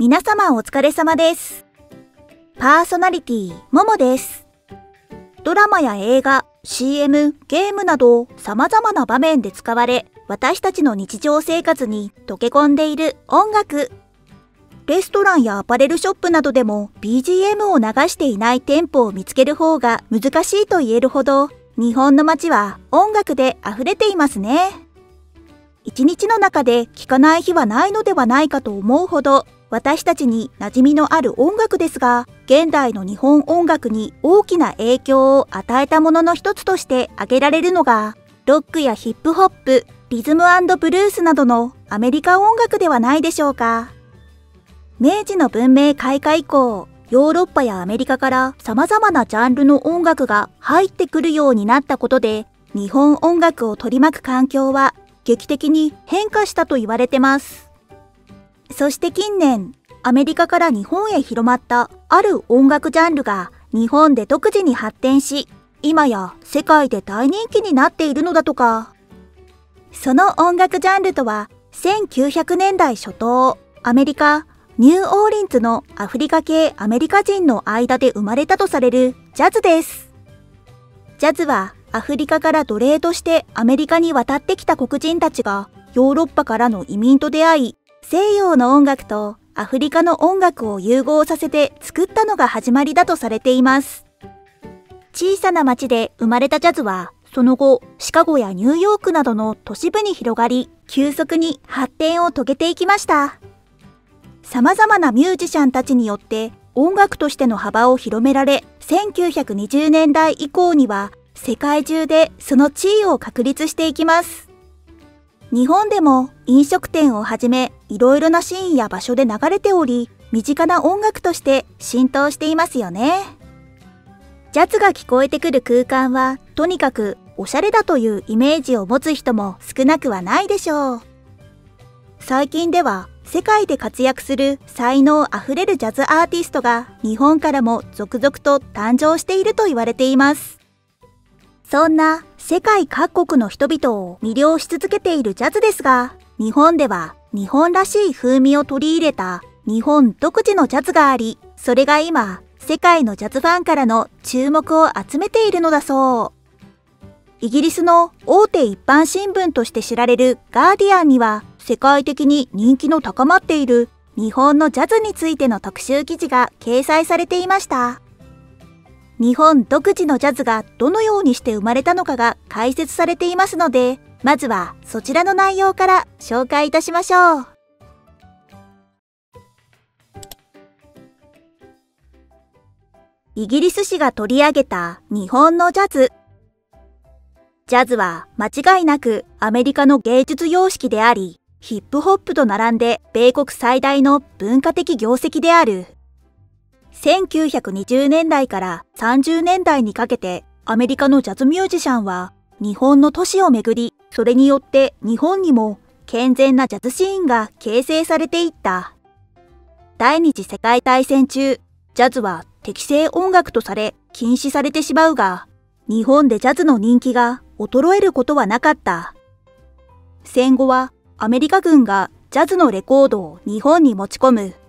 皆様お疲れ様です。パーソナリティ、ももです。ドラマや映画、CM、ゲームなど様々な場面で使われ、私たちの日常生活に溶け込んでいる音楽。レストランやアパレルショップなどでも BGM を流していない店舗を見つける方が難しいと言えるほど、日本の街は音楽で溢れていますね。一日の中で聴かない日はないのではないかと思うほど、私たちに馴染みのある音楽ですが、現代の日本音楽に大きな影響を与えたものの一つとして挙げられるのが、ロックやヒップホップ、リズムブルースなどのアメリカ音楽ではないでしょうか。明治の文明開化以降、ヨーロッパやアメリカから様々なジャンルの音楽が入ってくるようになったことで、日本音楽を取り巻く環境は劇的に変化したと言われてます。そして近年、アメリカから日本へ広まったある音楽ジャンルが日本で独自に発展し、今や世界で大人気になっているのだとか。その音楽ジャンルとは、1900年代初頭、アメリカ、ニューオーリンズのアフリカ系アメリカ人の間で生まれたとされるジャズです。ジャズはアフリカから奴隷としてアメリカに渡ってきた黒人たちがヨーロッパからの移民と出会い、西洋の音楽とアフリカの音楽を融合させて作ったのが始まりだとされています。小さな町で生まれたジャズは、その後、シカゴやニューヨークなどの都市部に広がり、急速に発展を遂げていきました。様々なミュージシャンたちによって音楽としての幅を広められ、1920年代以降には世界中でその地位を確立していきます。日本でも飲食店をはじめいろいろなシーンや場所で流れており、身近な音楽として浸透していますよね。ジャズが聞こえてくる空間はとにかくおしゃれだというイメージを持つ人も少なくはないでしょう。最近では世界で活躍する才能あふれるジャズアーティストが日本からも続々と誕生していると言われています。そんな世界各国の人々を魅了し続けているジャズですが、日本では日本らしい風味を取り入れた日本独自のジャズがあり、それが今、世界のジャズファンからの注目を集めているのだそう。イギリスの大手一般新聞として知られるガーディアンには世界的に人気の高まっている日本のジャズについての特集記事が掲載されていました。日本独自のジャズがどのようにして生まれたのかが解説されていますので、まずはそちらの内容から紹介いたしましょう。イギリス紙が取り上げた日本のジャズ。ジャズは間違いなくアメリカの芸術様式であり、ヒップホップと並んで米国最大の文化的業績である。1920年代から30年代にかけてアメリカのジャズミュージシャンは日本の都市をめぐり、それによって日本にも健全なジャズシーンが形成されていった。第二次世界大戦中、ジャズは適正音楽とされ禁止されてしまうが、日本でジャズの人気が衰えることはなかった。戦後はアメリカ軍がジャズのレコードを日本に持ち込む。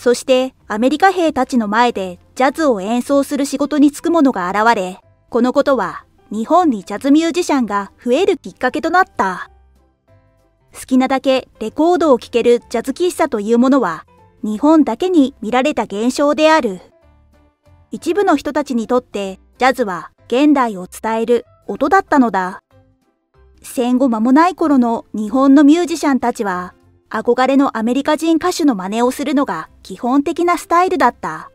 そしてアメリカ兵たちの前でジャズを演奏する仕事に就く者が現れ、このことは日本にジャズミュージシャンが増えるきっかけとなった。好きなだけレコードを聴けるジャズ喫茶というものは日本だけに見られた現象である。一部の人たちにとってジャズは現代を伝える音だったのだ。戦後間もない頃の日本のミュージシャンたちは憧れのアメリカ人歌手の真似をするのが基本的なスタイルだった。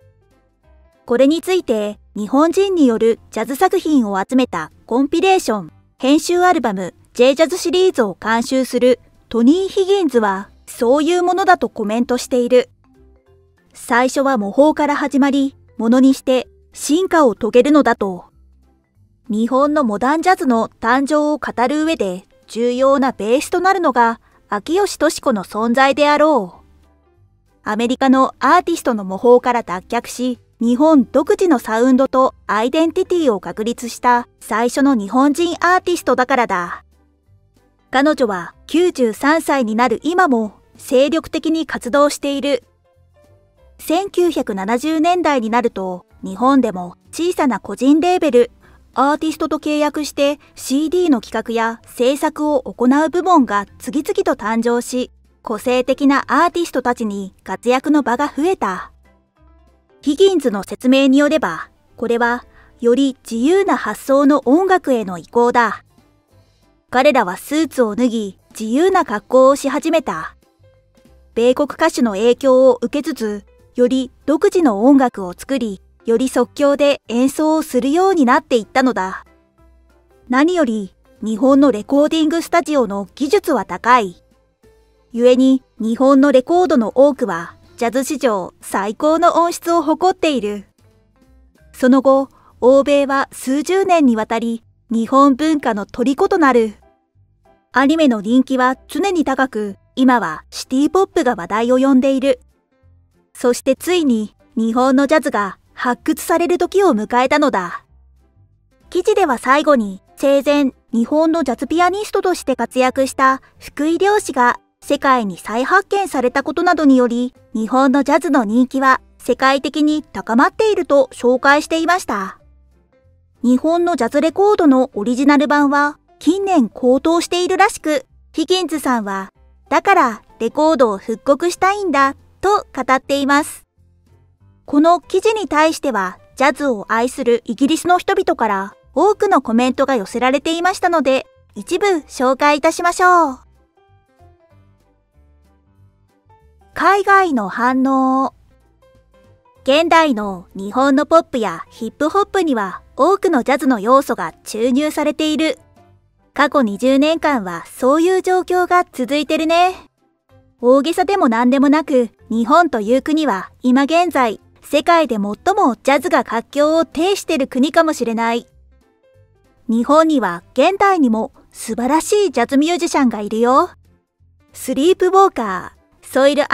これについて日本人によるジャズ作品を集めたコンピレーション編集アルバム J ジャズシリーズを監修するトニー・ヒギンズはそういうものだとコメントしている。最初は模倣から始まり、ものにして進化を遂げるのだと。日本のモダンジャズの誕生を語る上で重要なベースとなるのが秋吉敏子の存在であろう。アメリカのアーティストの模倣から脱却し、日本独自のサウンドとアイデンティティを確立した最初の日本人アーティストだからだ。彼女は93歳になる今も精力的に活動している1970年代になると日本でも小さな個人レーベル、アーティストと契約して CD の企画や制作を行う部門が次々と誕生し、個性的なアーティストたちに活躍の場が増えた。ヒギンズの説明によれば、これはより自由な発想の音楽への移行だ。彼らはスーツを脱ぎ、自由な格好をし始めた。米国歌手の影響を受けつつ、より独自の音楽を作り、より即興で演奏をするようになっていったのだ。何より、日本のレコーディングスタジオの技術は高い。故に、日本のレコードの多くは、ジャズ史上最高の音質を誇っている。その後、欧米は数十年にわたり、日本文化の虜となる。アニメの人気は常に高く、今はシティポップが話題を呼んでいる。そしてついに日本のジャズが発掘される時を迎えたのだ。記事では最後に生前日本のジャズピアニストとして活躍した福井良氏が世界に再発見されたことなどにより日本のジャズの人気は世界的に高まっていると紹介していました。日本のジャズレコードのオリジナル版は近年高騰しているらしく、ヒギンズさんは、だからレコードを復刻したいんだと語っています。この記事に対しては、ジャズを愛するイギリスの人々から多くのコメントが寄せられていましたので、一部紹介いたしましょう。海外の反応現代の日本のポップやヒップホップには多くのジャズの要素が注入されている過去20年間はそういう状況が続いてるね。大げさでも何でもなく、日本という国は今現在、世界で最もジャズが活況を呈してる国かもしれない。日本には現代にも素晴らしいジャズミュージシャンがいるよ。スリープウォーカー、ソイル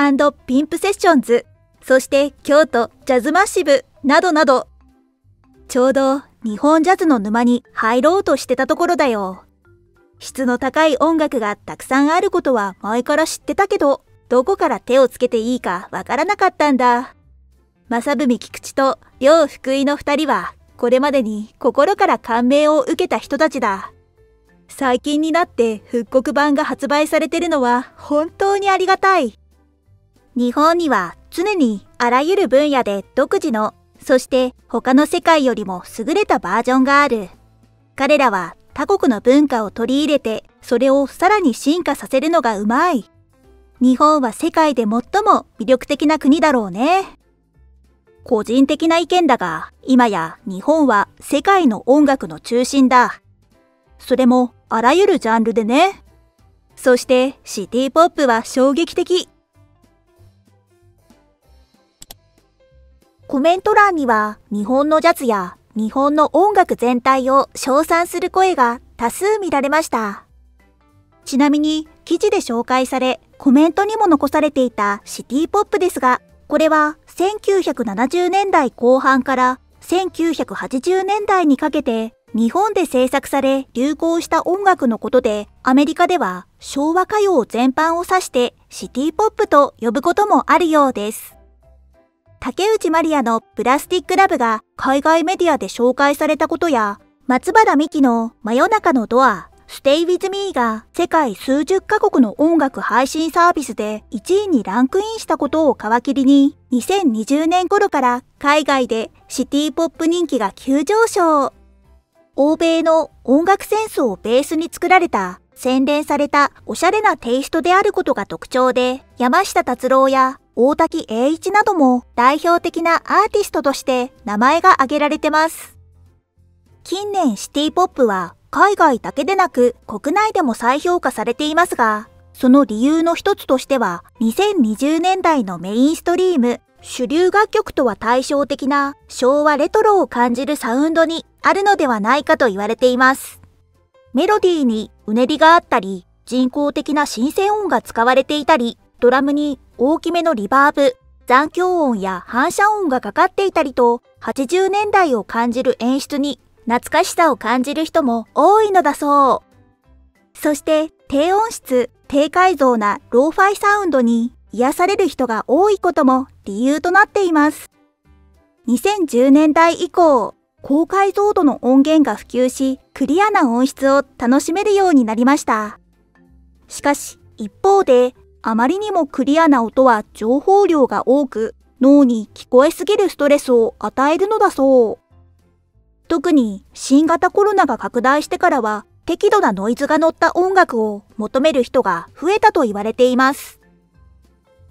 ピンプセッションズ、そして京都ジャズマッシブなどなど。ちょうど日本ジャズの沼に入ろうとしてたところだよ。質の高い音楽がたくさんあることは前から知ってたけど、どこから手をつけていいかわからなかったんだ。正文菊池と両福井の二人は、これまでに心から感銘を受けた人たちだ。最近になって復刻版が発売されてるのは本当にありがたい。日本には常にあらゆる分野で独自の、そして他の世界よりも優れたバージョンがある。彼らは他国の文化を取り入れて、それをさらに進化させるのがうまい。日本は世界で最も魅力的な国だろうね。個人的な意見だが、今や日本は世界の音楽の中心だ。それもあらゆるジャンルでね。そしてシティポップは衝撃的。コメント欄には日本のジャズや日本の音楽全体を称賛する声が多数見られました。ちなみに記事で紹介されコメントにも残されていたシティポップですが、これは1970年代後半から1980年代にかけて日本で制作され流行した音楽のことで、アメリカでは昭和歌謡全般を指してシティポップと呼ぶこともあるようです。竹内まりやのプラスティックラブが海外メディアで紹介されたことや、松原美希の真夜中のドア、Stay With Me が世界数十カ国の音楽配信サービスで1位にランクインしたことを皮切りに、2020年頃から海外でシティポップ人気が急上昇。欧米の音楽センスをベースに作られた洗練されたおしゃれなテイストであることが特徴で、山下達郎や大滝栄一なども代表的なアーティストとして名前が挙げられてます。近年シティポップは海外だけでなく国内でも再評価されていますが、その理由の一つとしては2020年代のメインストリーム、主流楽曲とは対照的な昭和レトロを感じるサウンドにあるのではないかと言われています。メロディーにうねりがあったり、人工的な新鮮音が使われていたり、ドラムに大きめのリバーブ、残響音や反射音がかかっていたりと、80年代を感じる演出に懐かしさを感じる人も多いのだそう。そして低音質、低解像なローファイサウンドに癒される人が多いことも理由となっています。2010年代以降、高解像度の音源が普及し、クリアな音質を楽しめるようになりました。しかし、一方で、あまりにもクリアな音は情報量が多く、脳に聞こえすぎるストレスを与えるのだそう。特に新型コロナが拡大してからは適度なノイズが乗った音楽を求める人が増えたと言われています。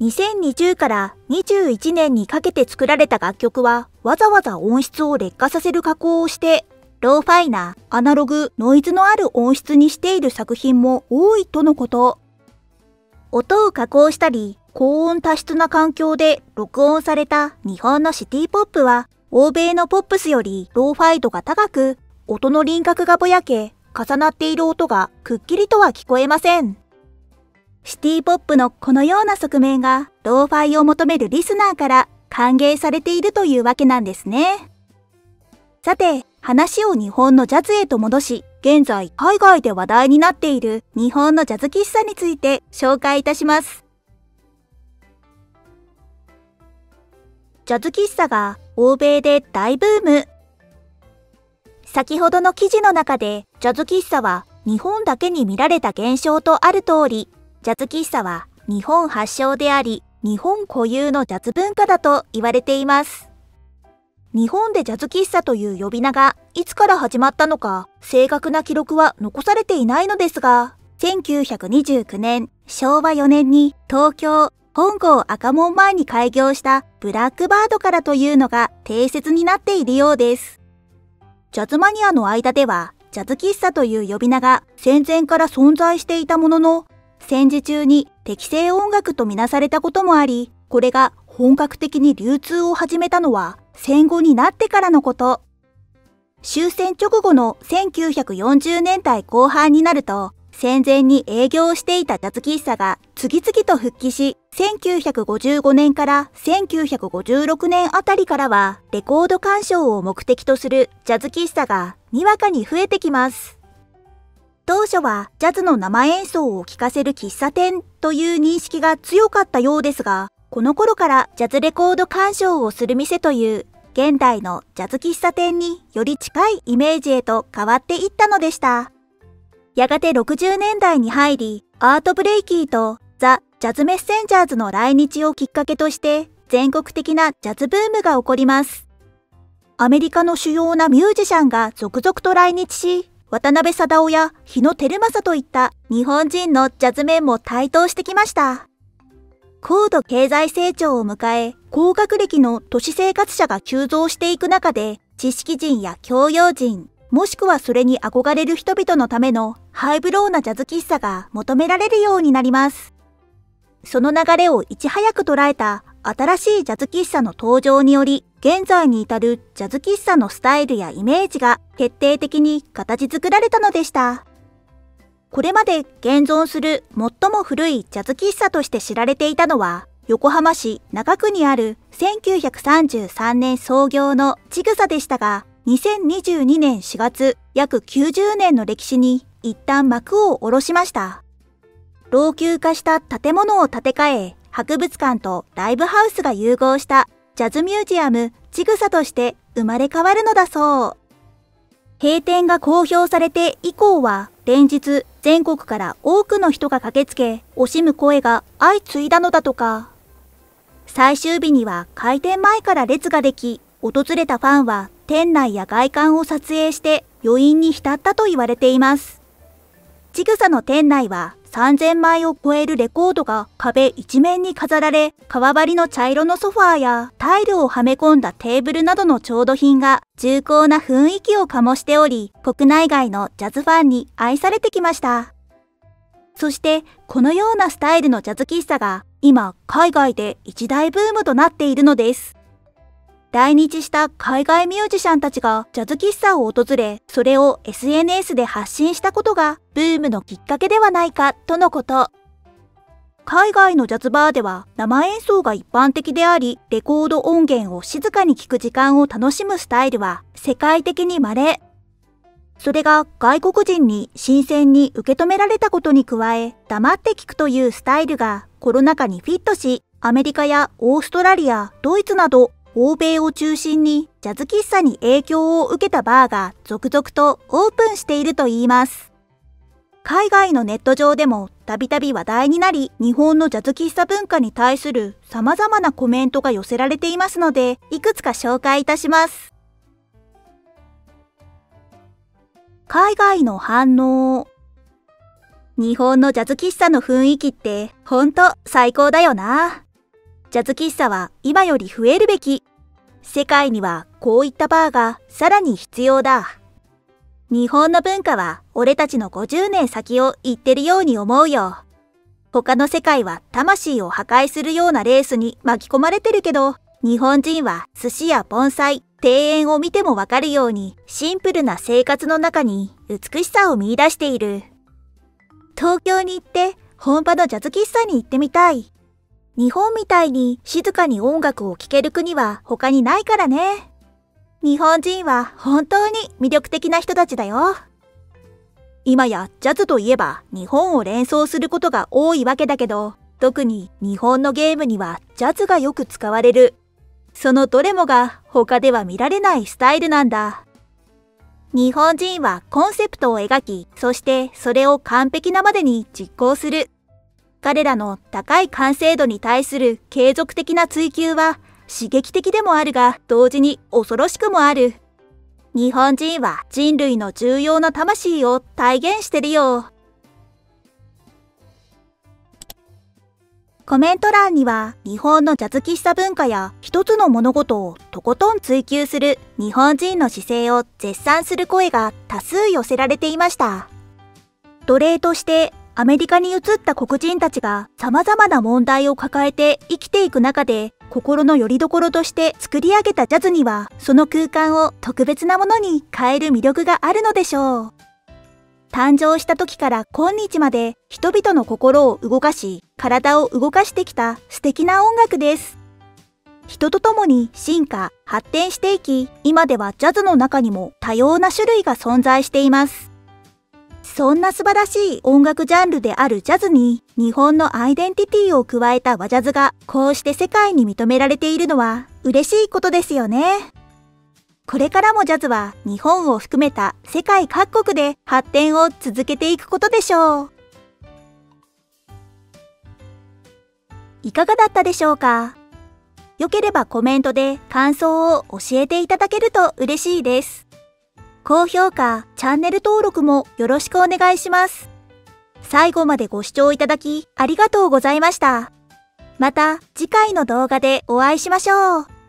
2020から21年にかけて作られた楽曲はわざわざ音質を劣化させる加工をしてローファイなアナログノイズのある音質にしている作品も多いとのこと。音を加工したり高温多湿な環境で録音された日本のシティポップは欧米のポップスよりローファイ度が高く音の輪郭がぼやけ重なっている音がくっきりとは聞こえません。シティポップのこのような側面がローファイを求めるリスナーから歓迎されているというわけなんですね。さて、話を日本のジャズへと戻し、現在海外で話題になっている日本のジャズ喫茶について紹介いたします。ジャズ喫茶が欧米で大ブーム。先ほどの記事の中で、ジャズ喫茶は日本だけに見られた現象とある通り、ジャズ喫茶は日本発祥であり、日本固有のジャズ文化だと言われています。日本でジャズ喫茶という呼び名がいつから始まったのか正確な記録は残されていないのですが、1929年昭和4年に東京本郷赤門前に開業したブラックバードからというのが定説になっているようです。ジャズマニアの間ではジャズ喫茶という呼び名が戦前から存在していたものの戦時中に適正音楽とみなされたこともあり、これが本格的に流通を始めたのは戦後になってからのこと。終戦直後の1940年代後半になると、戦前に営業していたジャズ喫茶が次々と復帰し、1955年から1956年あたりからはレコード鑑賞を目的とするジャズ喫茶がにわかに増えてきます。当初はジャズの生演奏を聴かせる喫茶店という認識が強かったようですが、この頃からジャズレコード鑑賞をする店という現代のジャズ喫茶店により近いイメージへと変わっていったのでした。やがて60年代に入り、アートブレイキーとザ・ジャズメッセンジャーズの来日をきっかけとして全国的なジャズブームが起こります。アメリカの主要なミュージシャンが続々と来日し、渡辺貞夫や日野照正といった日本人のジャズメンも台頭してきました。高度経済成長を迎え、高学歴の都市生活者が急増していく中で、知識人や教養人、もしくはそれに憧れる人々のためのハイブローなジャズ喫茶が求められるようになります。その流れをいち早く捉えた新しいジャズ喫茶の登場により、現在に至るジャズ喫茶のスタイルやイメージが決定的に形作られたのでした。これまで現存する最も古いジャズ喫茶として知られていたのは、横浜市中区にある1933年創業のちぐさでしたが、2022年4月、約90年の歴史に一旦幕を下ろしました。老朽化した建物を建て替え、博物館とライブハウスが融合したジャズミュージアムちぐさとして生まれ変わるのだそう。閉店が公表されて以降は連日全国から多くの人が駆けつけ惜しむ声が相次いだのだとか。最終日には開店前から列ができ、訪れたファンは店内や外観を撮影して余韻に浸ったと言われています。ちぐさの店内は3000枚を超えるレコードが壁一面に飾られ、革張りの茶色のソファーやタイルをはめ込んだテーブルなどの調度品が重厚な雰囲気を醸しており、国内外のジャズファンに愛されてきました。そして、このようなスタイルのジャズ喫茶が今、海外で一大ブームとなっているのです。来日した海外ミュージシャンたちがジャズ喫茶を訪れ、それを SNS で発信したことがブームのきっかけではないかとのこと。海外のジャズバーでは生演奏が一般的であり、レコード音源を静かに聴く時間を楽しむスタイルは世界的に稀。それが外国人に新鮮に受け止められたことに加え、黙って聞くというスタイルがコロナ禍にフィットし、アメリカやオーストラリア、ドイツなど欧米を中心にジャズ喫茶に影響を受けたバーが続々とオープンしているといいます。海外のネット上でもたびたび話題になり、日本のジャズ喫茶文化に対する様々なコメントが寄せられていますので、いくつか紹介いたします。海外の反応。日本のジャズ喫茶の雰囲気ってほんと最高だよな。ジャズ喫茶は今より増えるべき。世界にはこういったバーがさらに必要だ。日本の文化は俺たちの50年先を言ってるように思うよ。他の世界は魂を破壊するようなレースに巻き込まれてるけど、日本人は寿司や盆栽、庭園を見てもわかるようにシンプルな生活の中に美しさを見出している。東京に行って本場のジャズ喫茶に行ってみたい。日本みたいに静かに音楽を聴ける国は他にないからね。日本人は本当に魅力的な人たちだよ。今やジャズといえば日本を連想することが多いわけだけど、特に日本のゲームにはジャズがよく使われる。そのどれもが他では見られないスタイルなんだ。日本人はコンセプトを描き、そしてそれを完璧なまでに実行する。彼らの高い完成度に対する継続的な追求は刺激的でもあるが、同時に恐ろしくもある。日本人は人類の重要な魂を体現してるよ。コメント欄には日本のジャズ喫茶文化や一つの物事をとことん追求する日本人の姿勢を絶賛する声が多数寄せられていました。奴隷としてアメリカに移った黒人たちが様々な問題を抱えて生きていく中で心の拠り所として作り上げたジャズにはその空間を特別なものに変える魅力があるのでしょう。誕生した時から今日まで人々の心を動かし、体を動かしてきた素敵な音楽です。人と共に進化、発展していき、今ではジャズの中にも多様な種類が存在しています。そんな素晴らしい音楽ジャンルであるジャズに日本のアイデンティティを加えた和ジャズがこうして世界に認められているのは嬉しいことですよね。これからもジャズは日本を含めた世界各国で発展を続けていくことでしょう。いかがだったでしょうか？良ければコメントで感想を教えていただけると嬉しいです。高評価、チャンネル登録もよろしくお願いします。最後までご視聴いただきありがとうございました。また次回の動画でお会いしましょう。